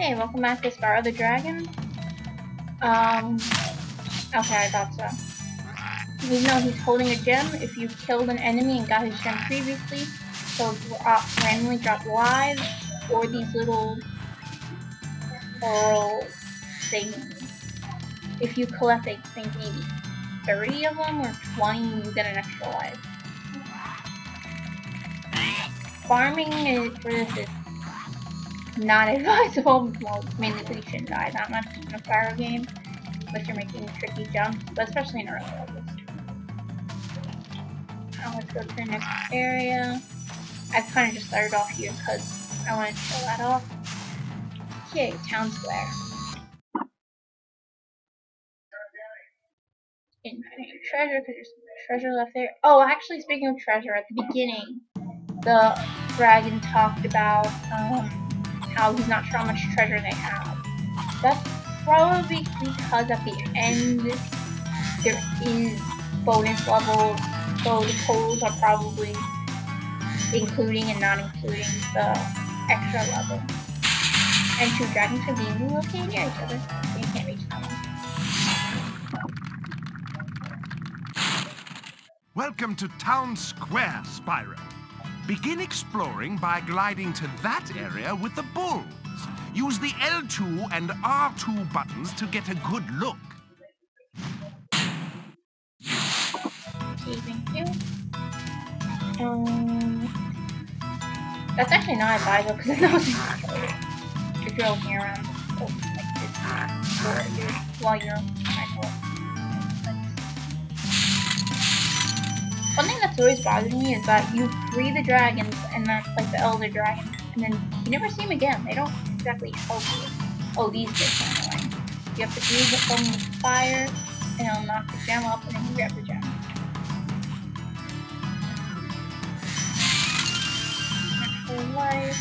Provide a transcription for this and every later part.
Hey, welcome back to Spyro the Dragon. Um, okay, I thought so. Even though he's holding a gem, if you killed an enemy and got his gem previously, he'll randomly drop lives or these little coral things. If you collect, I think, maybe 30 of them or 20, you get an extra life. Farming is, for this is not advisable. Well, mainly because you shouldn't die that much in a Spyro game, unless you're making tricky jumps, but especially in early levels. Now let's go to the next area. I kind of just started off here because I wanted to show that off. Okay, Town Square. Infinite treasure, because there's treasure left there. Oh, actually, speaking of treasure, at the beginning, the dragon talked about um, how he's not sure how much treasure they have. That's probably because at the end there is bonus levels, so the totals are probably including and not including the extra level. And two dragons are being located near each other, so you can't reach them. Welcome to Town Square, Spyro. Begin exploring by gliding to that area with the bulls. Use the L2 and R2 buttons to get a good look. Okay, thank you. Um, that's actually not advisable because it knows you're drilling around oh, like this while you're One thing that's always bothered me is that you free the dragons, and that's like the elder dragon, and then you never see them again. They don't exactly help you. Oh, these guys are annoying. You have to freeze the from the fire, and it'll knock the gem up, and then you grab the gem. Life,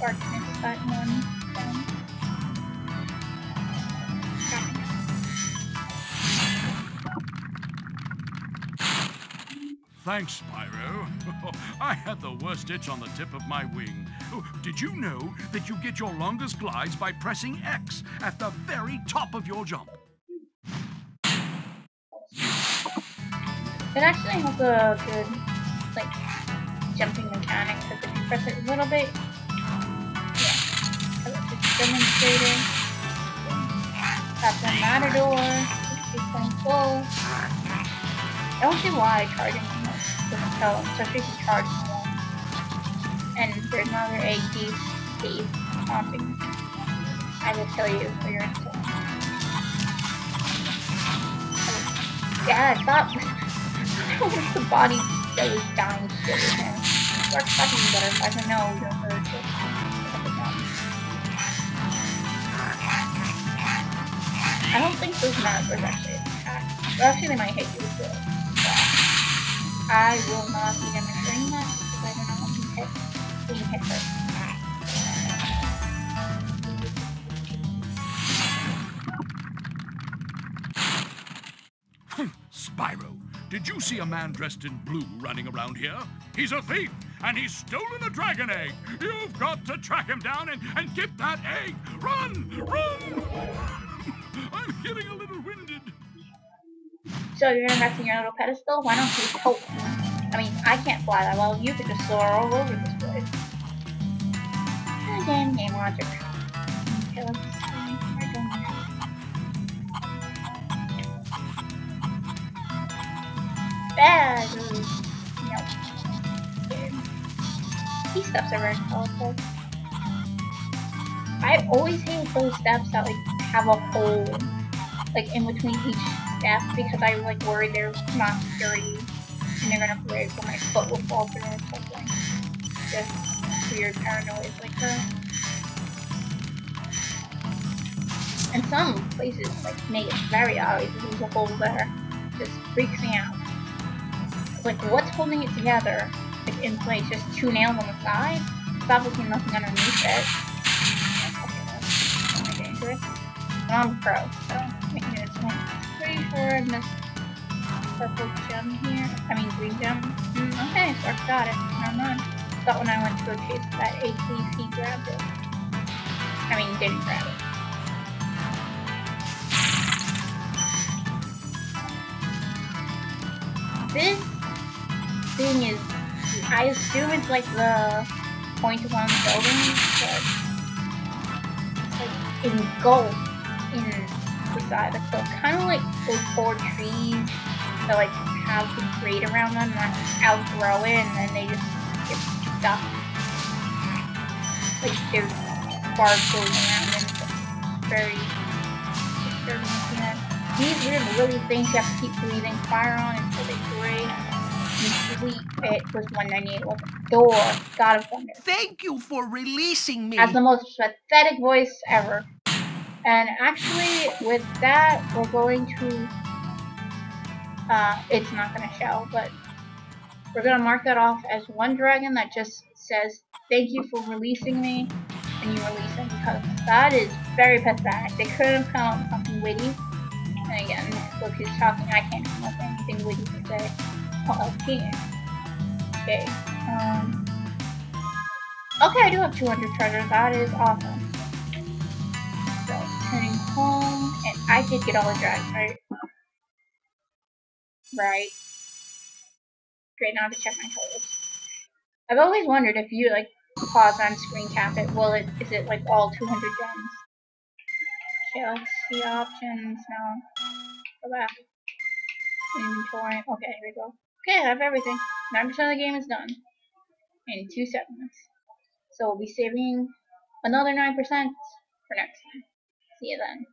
darkness, that one. Thanks, Spyro. I had the worst itch on the tip of my wing. Did you know that you get your longest glides by pressing X at the very top of your jump? It actually has a good, like, jumping mechanic, because if you press it a little bit, yeah, I was just demonstrating. Tap the Matador, 60 full. I don't see why charging tell them, especially if you charge more. And there's another egg thief, thief haunting. I will kill you for your insult. Yeah, the body that was dying still in there. Start fucking better I know you're hurt. I don't think those are actually attack. Well, actually, they might hit you well. I will not be demonstrating that because I don't know hit hit. Spyro, did you see a man dressed in blue running around here? He's a thief, and he's stolen a dragon egg. You've got to track him down and, and get that egg. Run! Run! I'm getting a little. So you're investing your little pedestal? Why don't you help me? I mean, I can't fly that well. You could just soar all over this place. Again, game logic. Okay, let's. Bad. Nope. These steps are very colorful. I always hate those steps that like have a hole like in between each step because I like worry they're not sturdy and they're gonna break or my foot will fall through or something. Just weird paranoid like that. And some places like make it very obvious there's a hole there. Just freaks me out. Like what's holding it together? Like in place, just two nails on the side? Obviously nothing underneath it. Okay, that's dangerous. But I'm pro, so pretty sure I missed purple gem here. I mean green gem. Mm, okay, so I got it. Never mind. Thought when I went to go chase that ATC grabbed it. I mean, didn't grab it. This thing is, I assume it's like the point of one building, but it's like engulfed in the side. Like, so kind of like those four trees that like have the grate around them that outgrow it and then they just get stuck. Like there's barbs going around and It's very disturbing looking at. These weird lily things you have to keep breathing fire on until they break. Sweet it was 198 was Thor, God of Thunder. Thank you for releasing me. Has the most pathetic voice ever. And actually, with that, we're going to uh, it's not going to show, but we're going to mark that off as one dragon that just says, thank you for releasing me, and you release him, because that is very pathetic. They could have come up with something witty, and again, look who's talking, I can't come up with anything witty to say. Oh, okay. Okay, um, okay, I do have 200 treasures, that is awesome. I did get all the drugs, right? Right. Great, now to check my totals. I've always wondered if you like pause on screen cap it, will it is it like all 200 gems? Okay, let's see options now. Go back. Inventory. Okay, here we go. Okay, I have everything. 9% of the game is done. In two seconds. So we'll be saving another 9% for next time. See you then.